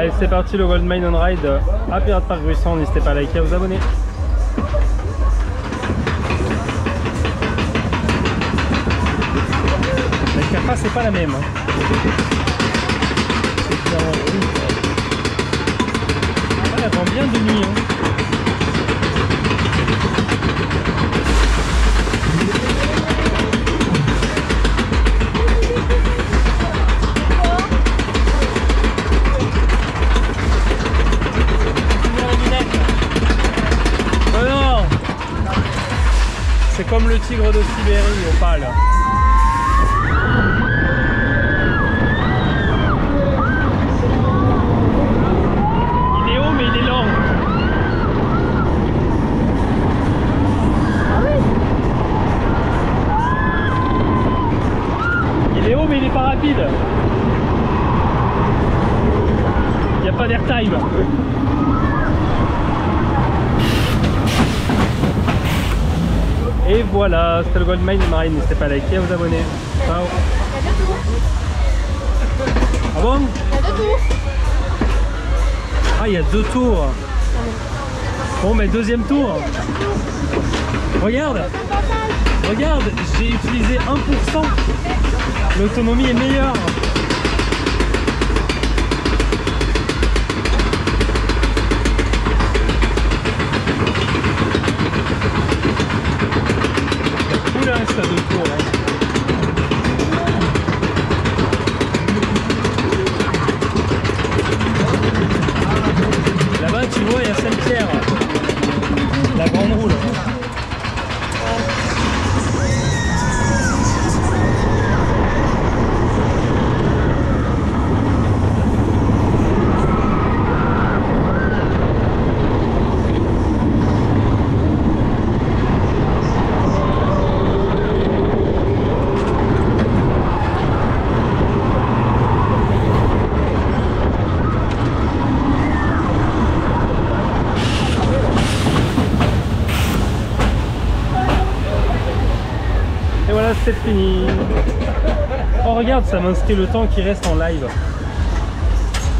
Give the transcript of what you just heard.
Allez, c'est parti le Gold Mine on Ride à Pirate Park Gruissan. N'hésitez pas à liker et à vous abonner. La capa, c'est pas la même. hein. Ah, elle vend bien de nuit. hein. C'est comme le tigre de Sibérie pâle. Il est haut mais il est lent. Il est haut mais il est pas rapide. Il n'y a pas d'airtime. Et voilà, c'était le Gold Mine Marine. N'hésitez pas à liker et à vous abonner. Ciao. Ah bon? Ah, il y a deux tours. Bon, mais deuxième tour. Regarde. Regarde, j'ai utilisé 1%. L'autonomie est meilleure. Hein. Là-bas, tu vois, il y a Saint-Pierre. La grande roue. là. Et voilà, c'est fini. Oh, regarde, ça m'inscrit le temps qui reste en live.